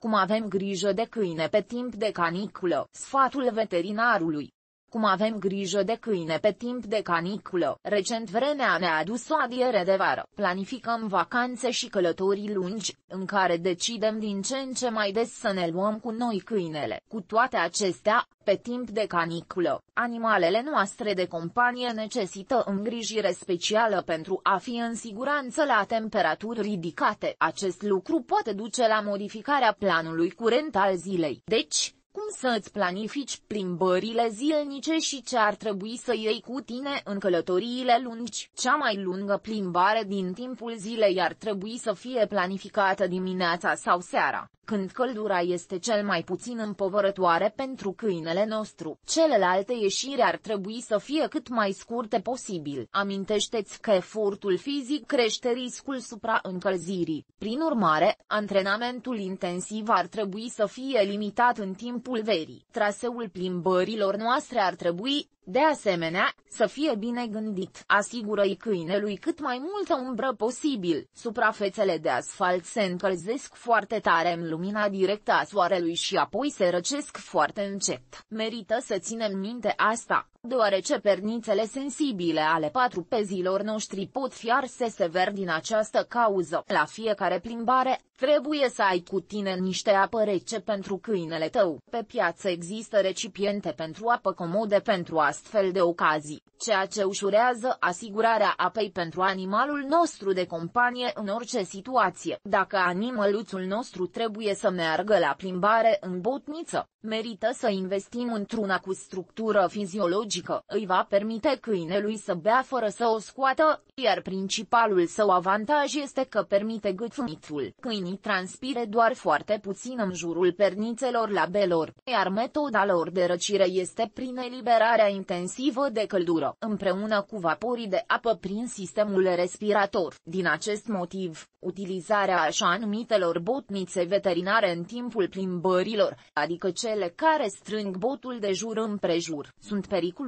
Cum avem grijă de câine pe timp de caniculă, sfatul veterinarului. Cum avem grijă de câine pe timp de caniculă, recent vremea ne-a adus o adiere de vară. Planificăm vacanțe și călătorii lungi, în care decidem din ce în ce mai des să ne luăm cu noi câinele. Cu toate acestea, pe timp de caniculă, animalele noastre de companie necesită îngrijire specială pentru a fi în siguranță la temperaturi ridicate. Acest lucru poate duce la modificarea planului curent al zilei. Deci, cum să îți planifici plimbările zilnice și ce ar trebui să iei cu tine în călătoriile lungi? Cea mai lungă plimbare din timpul zilei ar trebui să fie planificată dimineața sau seara, când căldura este cel mai puțin împovărătoare pentru câinele nostru. Celelalte ieșiri ar trebui să fie cât mai scurte posibil. Amintește-ți că efortul fizic crește riscul supraîncălzirii. Prin urmare, antrenamentul intensiv ar trebui să fie limitat în timpul verii. Traseul plimbărilor noastre ar trebui, de asemenea, să fie bine gândit. Asigură-i câinelui cât mai multă umbră posibil. Suprafețele de asfalt se încălzesc foarte tare în lumina directă a soarelui și apoi se răcesc foarte încet. Merită să ținem minte asta, deoarece pernițele sensibile ale patru pezilor noștri pot fi arse sever din această cauză. La fiecare plimbare, trebuie să ai cu tine niște apă rece pentru câinele tău. Pe piață există recipiente pentru apă comode pentru astfel de ocazii, ceea ce ușurează asigurarea apei pentru animalul nostru de companie în orice situație. Dacă animăluțul nostru trebuie să meargă la plimbare în botniță, merită să investim într-una cu structură fiziologică. Îi va permite câinelui să bea fără să o scoată, iar principalul său avantaj este că permite gâtfânitul. Câinii transpire doar foarte puțin în jurul pernițelor labelor, iar metoda lor de răcire este prin eliberarea intensivă de căldură, împreună cu vaporii de apă prin sistemul respirator. Din acest motiv, utilizarea așa numitelor botnițe veterinare în timpul plimbărilor, adică cele care strâng botul de jur împrejur, sunt periculoase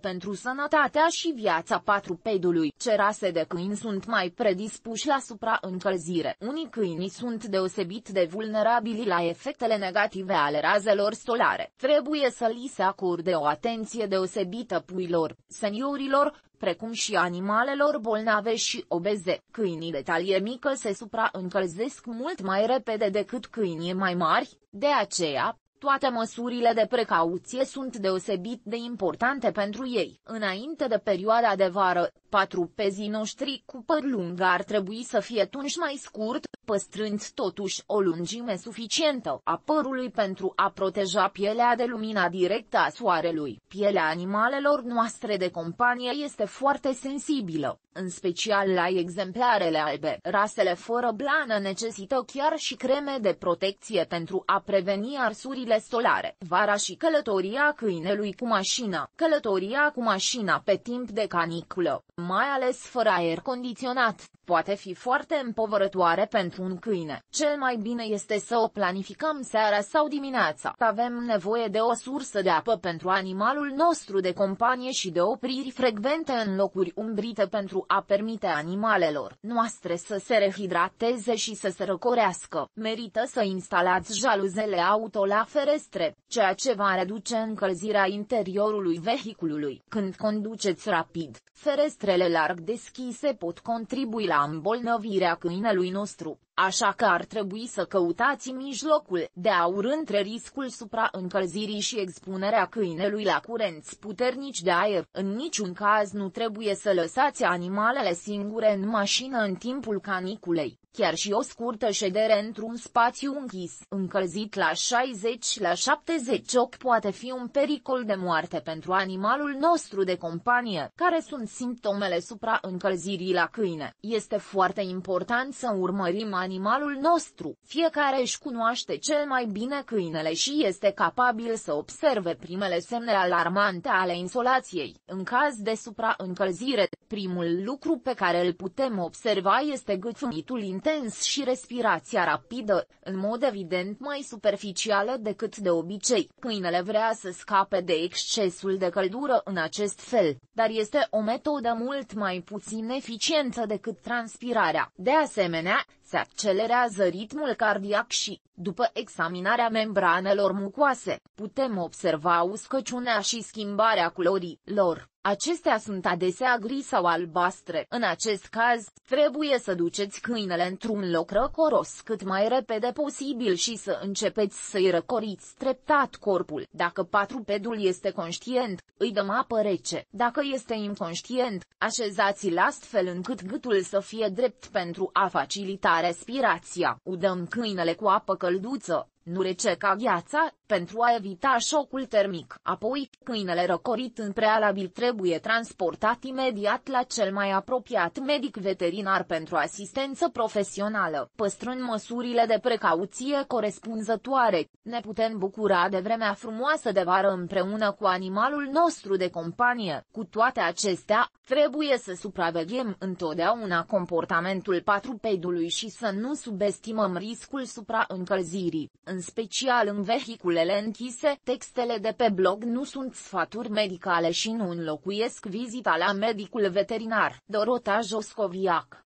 pentru sănătatea și viața patrupedului. Ce rase de câini sunt mai predispuși la supraîncălzire? Unii câini sunt deosebit de vulnerabili la efectele negative ale razelor solare. Trebuie să li se acorde o atenție deosebită puilor, seniorilor, precum și animalelor bolnave și obeze. Câinii de talie mică se supraîncălzesc mult mai repede decât câinii mai mari, de aceea, toate măsurile de precauție sunt deosebit de importante pentru ei. Înainte de perioada de vară, patru pezii noștri cu păr lung ar trebui să fie tunși mai scurt, păstrând totuși o lungime suficientă a părului pentru a proteja pielea de lumina directă a soarelui. Pielea animalelor noastre de companie este foarte sensibilă, în special la exemplarele albe. Rasele fără blană necesită chiar și creme de protecție pentru a preveni arsurile solare. Vara și călătoria câinelui cu mașina. Călătoria cu mașina pe timp de caniculă, mai ales fără aer condiționat, poate fi foarte împovărătoare pentru un câine. Cel mai bine este să o planificăm seara sau dimineața. Avem nevoie de o sursă de apă pentru animalul nostru de companie și de opriri frecvente în locuri umbrite pentru a permite animalelor noastre să se rehidrateze și să se răcorească. Merită să instalați jaluzele auto la ferestre, ceea ce va reduce încălzirea interiorului vehiculului. Când conduceți rapid, ferestrele larg deschise pot contribui la îmbolnăvirea câinelui nostru, așa că ar trebui să căutați mijlocul de aur între riscul supraîncălzirii și expunerea câinelui la curenți puternici de aer. În niciun caz nu trebuie să lăsați animalele singure în mașină în timpul caniculei. Chiar și o scurtă ședere într-un spațiu închis, încălzit la 60 la 70 ochi poate fi un pericol de moarte pentru animalul nostru de companie. Care sunt simptomele supraîncălzirii la câine? Este foarte important să urmărim animalul nostru. Fiecare își cunoaște cel mai bine câinele și este capabil să observe primele semne alarmante ale insolației. În caz de supraîncălzire, primul lucru pe care îl putem observa este gâtfânitul intens și respirația rapidă, în mod evident mai superficială decât de obicei. Câinele vrea să scape de excesul de căldură în acest fel, dar este o metodă mult mai puțin eficientă decât transpirarea. De asemenea, se accelerează ritmul cardiac și, după examinarea membranelor mucoase, putem observa uscăciunea și schimbarea culorii lor. Acestea sunt adesea gri sau albastre. În acest caz, trebuie să duceți câinele într-un loc răcoros cât mai repede posibil și să începeți să-i răcoriți treptat corpul. Dacă patrupedul este conștient, îi dăm apă rece. Dacă este inconștient, așezați-l astfel încât gâtul să fie drept pentru a facilita respirația. Udăm câinele cu apă călduță, nu rece ca gheața, pentru a evita șocul termic. Apoi, câinele răcorit în prealabil trebuie transportat imediat la cel mai apropiat medic veterinar pentru asistență profesională. Păstrând măsurile de precauție corespunzătoare, ne putem bucura de vremea frumoasă de vară împreună cu animalul nostru de companie. Cu toate acestea, trebuie să supraveghem întotdeauna comportamentul patrupedului și să nu subestimăm riscul supraîncălzirii în special în vehiculele închise. Textele de pe blog nu sunt sfaturi medicale și nu înlocuiesc vizita la medicul veterinar. Dorota Joscoviac